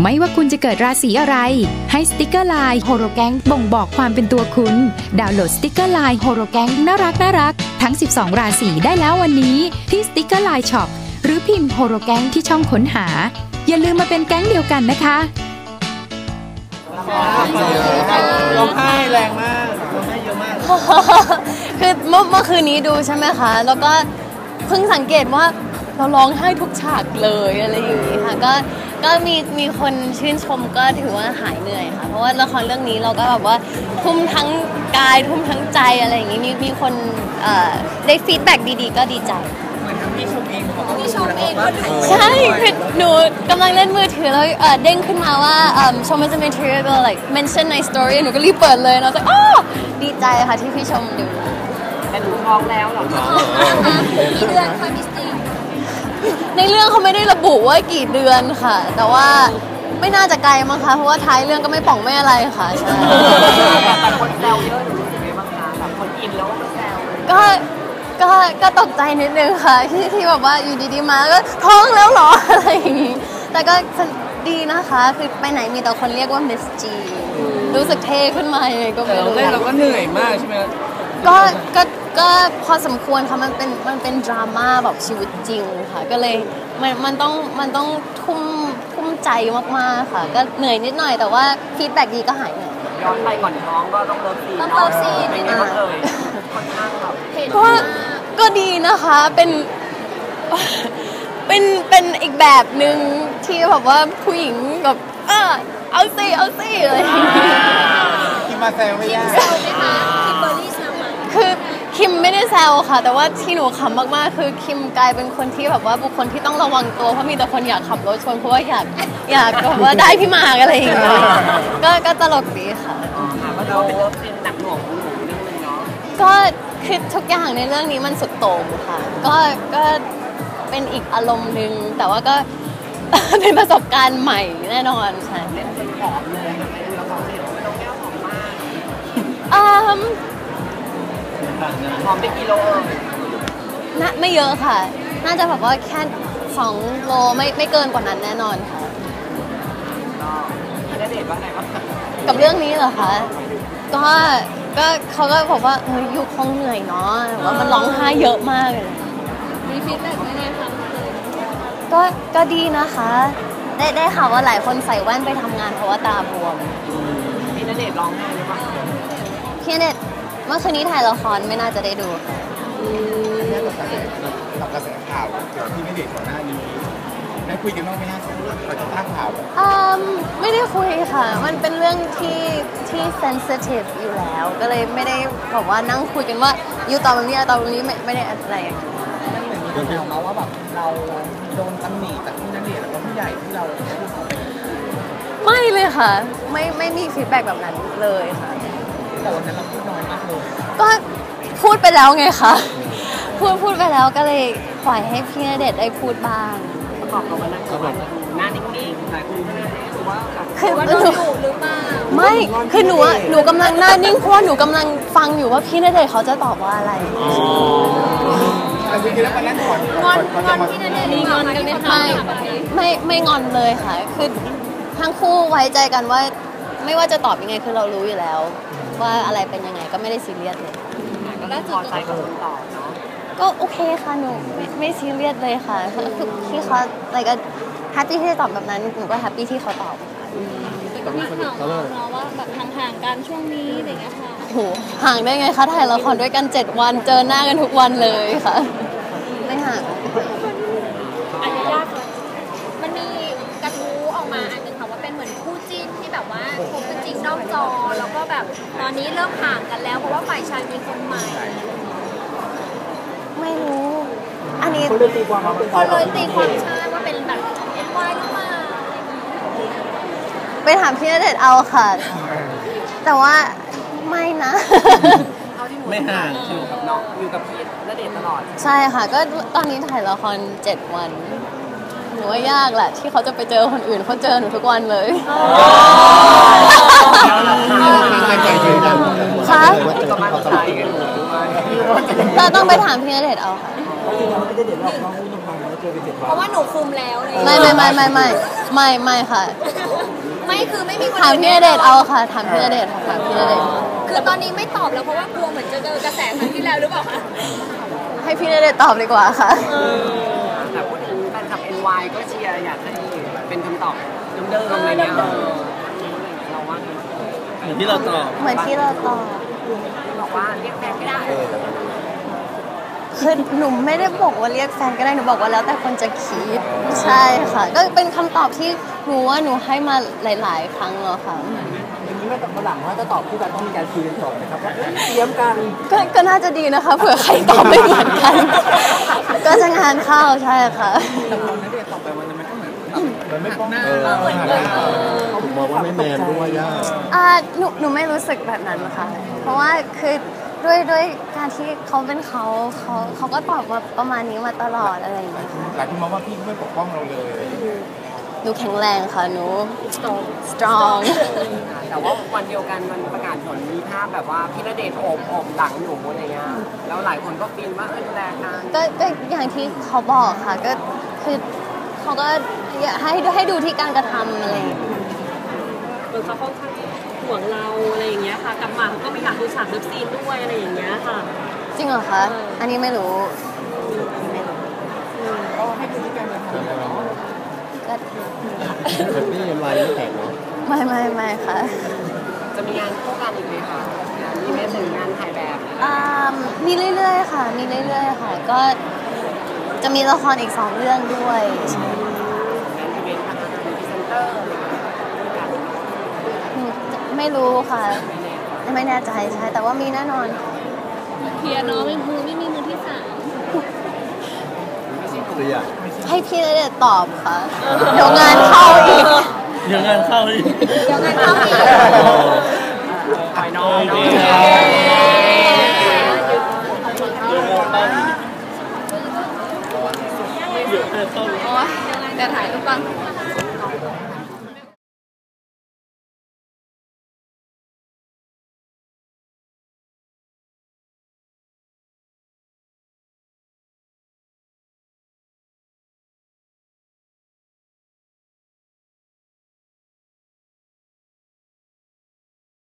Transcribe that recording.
ไม่ว่าคุณจะเกิดราศีอะไร ให้สติกเกอร์ไลน์โฮโรแกงบ่งบอกความเป็นตัวคุณ ดาวน์โหลดสติกเกอร์ไลน์โฮโรแกงน่ารักน่ารักทั้ง 12 ราศีได้แล้ววันนี้ ที่สติกเกอร์ไลน์ช็อปหรือพิมพ์โฮโรแกงที่ช่องค้นหา อย่าลืมมาเป็นแก๊งเดียวกันนะคะร้องไห้แรงมากร้องไห้เยอะมาก คือเมื่อเมื่อคืนนี้ดูใช่ไหมคะ แล้วก็เพิ่งสังเกตว่า เราร้องไห้ทุกฉากเลยอะไรอย่างนี้ค่ะก็ก็มีมีคนชื่นชมก็ถือว่าหายเหนื่อยค่ะ เพราะว่าละครเรื่องนี้เราก็แบบว่าทุ่มทั้งกายทุ่มทั้งใจอะไรอย่างนี้มีมีคนเอ่อได้ฟีดแบ็กดีๆ ก็ดีใจเหมือนทั้งพี่ชมเองบอกว่าพี่ชมเองก็ดูใช่คือหนูกำลังเล่นมือถือแล้วเอ่อเด้งขึ้นมาว่าชม is a material like mention ใน story หนูก็รีบเปิดเลยแล้วก็อ้อดีใจค่ะที่พี่ชมดูแต่หนูท้องแล้วเหรอกี่เดือนคะมิสตี้ ในเรื่องเขาไม่ได้ระบุว่ากี่เดือนค่ะ แต่ว่าไม่น่าจะไกลมั้งคะเพราะว่าท้ายเรื่องก็ไม่ป่องไม่อะไรค่ะใช่แต่คนแซวเยอะหนูรู้สึกไงบ้างคะแบบคนอินแล้วก็แซวก็ก็ก็ตกใจนิดนึงค่ะ ที่ที่แบบว่าอยู่ดีๆมาแล้วก็ท้องแล้วเหรออะไรอย่างงี้แต่ก็ดีนะคะคือไปไหนมีแต่คนเรียกว่ามิสจีรู้สึกเท่ขึ้นมายังไงก็แต่ไม่เรารู้เล่นเราก็เหนื่อยมากใช่ไหมก็ก็ ก็พอสมควรค่ะมันเป็นมันเป็นดราม่าแบบชีวิตจริงค่ะก็เลยมันมันต้องมันต้องทุ่มทุ่มใจมากๆค่ะ ก็เหนื่อยนิดหน่อยแต่ว่า feedback ดีก็หายเหนื่อยย้อนไปก่อนท้องก็ต้องเลิฟซีนต้องเลิฟซีนเป็นไงบ้างเอ่ยค่อนข้างแบบเพราะว่าก็ดีนะคะเป็นเป็นเป็นอีกแบบหนึ่งที่แบบว่าผู้หญิงแบบเออเอาสิเอาสิอะไรอย่างเงี้ยคิมมาแซวไม่ยาก แซวค่ะ แต่ว่าที่หนูขำมากๆ คือคิมกลายเป็นคนที่แบบว่าบุคคลที่ต้องระวังตัวเพราะมีแต่คนอยากขับรถชนเพราะว่าอยากอยากแบบว่าได้พี่หมากอะไรอย่างเงี้ยก็ก็ตลกดีค่ะ ค่ะก็ถือว่าเป็นเลิฟซีนหนักหน่วงของหนูนิดนึงเนาะก็คือทุกอย่างในเรื่องนี้มันสุดโต่งค่ะ ก็ก็เป็นอีกอารมณ์หนึ่งแต่ว่าก็ เป็นประสบการณ์ใหม่แน่นอนค่ะ เป็นผอมเลยค่ะในละครเห็นว่าน้องแก้วผอมมากอืม ผอมไปกี่โลเอ่ยน่าไม่เยอะค่ะ น่าจะแบบว่าแค่สองโลไม่ไม่เกินกว่านั้นแน่นอนค่ะก็พี่ณเดชน์ว่าไงบ้างคะกับเรื่องนี้เหรอคะ ก็ก็เขาก็บอกว่าเอออยู่คงเหนื่อยเนาะแบบว่ามันร้องไห้เยอะมากเลย มี feedback ยังไงคะก็ก็ดีนะคะ ได้ได้ข่าวว่าหลายคนใส่แว่นไปทำงานเพราะว่าตาบวมพี่ณเดชน์ร้องไห้หรือเปล่าพี่เน็ต เมื่อคืนนี้ถ่ายละครไม่น่าจะได้ดูค่ะกับกระแสข่าวที่ไม่เด็กก่อนหน้านี้ได้คุยกันบ้างไหมฮะเราจะตั้งข่าวอืมไม่ได้คุยค่ะ มันเป็นเรื่องที่ที่ sensitive อยู่แล้ว ก็เลยไม่ได้บอกว่านั่งคุยกันว่าอยู่ตอนแบบนี้ตอนแบบนี้ไม่ไม่ได้อะไรอย่างเงี้ยมันเหมือนมีคนถามมาว่าแบบเราโดนตำหนิจากพี่ณเดชน์แล้วก็ผู้ใหญ่ที่เราพูดเขาไปไม่เลยค่ะ ไม่ไม่มี feedback แบบนั้นเลยค่ะ แต่วันนั้นเราพูดน้อยมากเลยก็พูดไปแล้วไงคะพูดพูดไปแล้วก็เลยปล่อยให้พี่ณเดชน์ได้พูดบ้างประกอบกับวันนั้นก็แบบหน้านิ่งๆหลายคนก็เลยรู้สึกว่าแบบคือว่าหโดนูนดุหรือเปล่าไม่คือหนูอะหนูกำลังหน้านิ่งเพราะว่าหนูกำลังฟังอยู่ว่าพี่ณเดชน์เขาจะตอบว่าอะไรแต่จริงๆแล้ววันนั้นก่อนงอนก่อนงจะอนมาพี่ณเดชน์มีงอนกันไหมคะไม่ไม่ไม่งอนเลยค่ะ คือทั้งคู่ไว้ใจกันว่าไม่ว่าจะตอบยังไงคือเรารู้อยู่แล้ว ว่าอะไรเป็นยังไงก็ไม่ได้ซีเรียสเลย ก็ได้พอใจกับคำตอบเนาะก็โอเคค่ะหนูไม่ไม่ซีเรียสเลยค่ะคือคือที่เขาอะไรก็แฮปปี้ที่จะตอบแบบนั้นหนูก็แฮปปี้ที่เขาตอบค่ะแต่ก็มีข่าวมาเนาะว่าแบบห่างๆกันช่วงนี้อะไรอย่างเงี้ยค่ะ โอ้โหห่างได้ไงคะถ่ายละครด้วยกัน 7 วันเจอหน้ากันทุกวันเลยค่ะ ไม่ห่างอาจจะยากเลยมันมีกระทู้ออกมาอันหนึงค่ะว่าเป็นเหมือนคู่จิ้นที่แบบว่าคบกันจริงนอกจอ แล้วก็แบบตอนนี้เริ่มห่างกันแล้วเพราะว่าฝ่ายชายมีคนใหม่ไม่รู้ อันนี้เขาเลยตีความว่าเป็นคนเลยตีความใช่ว่าเป็นแบบเอ็นวายหรือเปล่าไปถามพี่ณเดชน์เอาค่ะ แต่ว่าไม่นะเอาที่หนูไม่ห่างอยู่กับน้องอยู่กับพี่ณเดชน์ตลอด ใช่ค่ะ ก็ตอนนี้ถ่ายละคร7วันห นูว่ายากแหละที่เขาจะไปเจอคนอื่นเขาเจอหนูทุกวันเลยคะก็มาใช้กันอยู่ด้วยเราต้องไปถามพี่ณเดชน์เอาค่ะไม่ได้เด็ดหรอกน้องอุ้มมาแล้วเจอไปเจ็ดวันเพราะว่าหนูคุมแล้วเลยไม่ไม่ไม่ไม่ไม่ไม่ไม่ค่ะนี่คือไม่มีคนถามอื่นพี่ณเดชน์เอาค่ะถามพี่ณเดชน์ค่ะถามพี่ณเดชน์คือตอนนี้ไม่ตอบแล้วเพราะว่ากลัวเหมือนจะเจอกระแสครั้งที่แล้วหรือเปล่าคะให้พี่ณเดชน์ตอบดีกว่าค่ะ ก็เชียร์อยากให้เป็นคำตอบเดิมๆอะไรเงี้ยเออเราว่าไงอย่างที่เราตอบเหมือนที่เราตอบบอกว่าเรียกแฟนไม่ได้คือหนูไม่ได้บอกว่าเรียกแฟนก็ได้หนูบอกว่าแล้วแต่คนจะคิดใช่ค่ะ ก็เป็นคำตอบที่หนูว่าหนูให้มาหลาย ๆ ครั้งแล้วค่ะอย่างนี้ไม่ต้องมาหลังว่าจะตอบคู่กันต้องมีการคุยกันก่อนนะครับว่าเอ้ยเตรียมกันก็ก็น่าจะดีนะคะ เผื่อใครตอบไม่เหมือนกัน ก็จะงานเข้าใช่ค่ะแต่พอนัเดชน์ตอบไปวันนั้นมันก็เหมือนมันไม่ป้องหน้าเหมือนกันผมมองว่าไม่แมนด้วยย่าอ่าหนูหนูไม่รู้สึกแบบนั้นค่ะ เพราะว่าคือด้วยด้วยการที่เขาเป็นเขาเขาเขาก็ตอบมาประมาณนี้มาตลอดอะไรอย่างเงี้ยค่ะหลายคนมองว่าพี่ไม่ปกป้องเราเลย หนูแข็งแรงค่ะหนู strong แต่ว่าวันเดียวกันมันประกาศผลมีภาพแบบว่าพี่ณเดชน์โอบโอบหลังหนูอะไรเงี้ยแล้วหลายคนก็ฟินว่าเออดูแลกันก็ก็อย่างที่เขาบอกค่ะก็คือเขาก็อยากให้ให้ดูที่การกระทำอะไรอย่างเงี้ยเหมือนเขาค่อนข้างห่วงเราอะไรอย่างเงี้ยค่ะกลับมาเขาก็ไม่อยากดูฉากเลิฟซีนด้วยอะไรอย่างเงี้ยค่ะ จริงเหรอคะ อันนี้ไม่รู้ก็ให้พื้นที่การเดินทางเนาะ ก็แบบนี้ยังไงไม่แข็งเนาะไม่ไม่ไม่ค่ะ จะมีงานคู่กันอีกไหมคะมีแม้ถึงงานถ่ายแบบอ่ามีเรื่อยๆ ค่ะ มีเรื่อยๆ ค่ะ ก็จะมีละครอีกสองเรื่องด้วยใช่งานอีเวนต์ทำงานพรีเซนเตอร์อะไรเงี้ยหนูไม่รู้ค่ะไม่แน่ใจใช่แต่ว่ามีแน่นอนเคลียร์เนาะไม่มือไม่มีมือที่สามตัวอย่าง ให้พี่ณเดชน์ตอบค่ะ เดี๋ยวงานเข้าอีก เดี๋ยวงานเข้าอีกเดี๋ยวงานเข้าอีก ไปน้องดีเคเดี๋ยวเดี๋ยวถ่ายรูปบ้าง